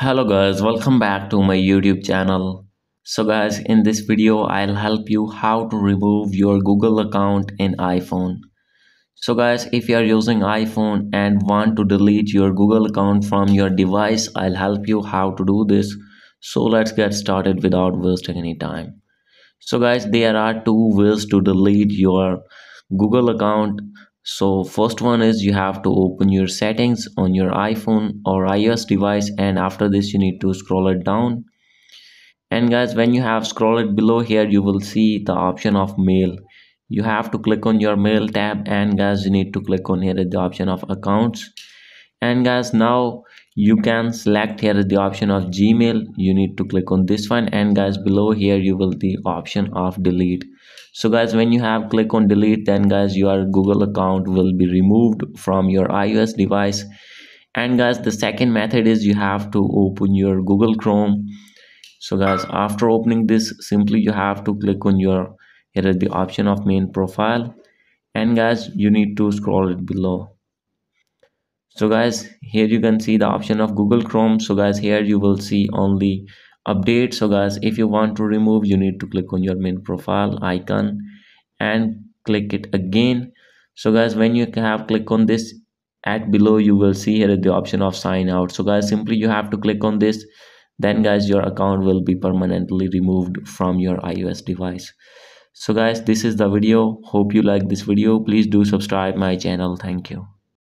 hello guys welcome back to my youtube channel. So guys in this video i'll help you how to remove your google account in iphone. So guys if you are using iphone and want to delete your google account from your device i'll help you how to do this. So let's get started without wasting any time. So guys there are two ways to delete your google account so first one is you have to open your settings on your iphone or ios device and after this you need to scroll it down. And guys when you have scrolled below here you will see the option of mail. You have to click on your mail tab and guys you need to click on here the option of accounts and guys now you can select here the option of gmail. You need to click on this one. And guys below here you will the option of delete. So guys when you have click on delete then guys your google account will be removed from your ios device. And guys the second method is you have to open your google chrome. So guys after opening this simply you have to click on your here is the option of main profile. And guys you need to scroll it below so guys here you can see the option of google chrome. So guys here you will see only update so guys if you want to remove you need to click on your main profile icon and click it again. So guys when you have click on this at below you will see here the option of sign out. So guys simply you have to click on this. Then guys your account will be permanently removed from your ios device. So guys this is the video. Hope you like this video. Please do subscribe my channel. Thank you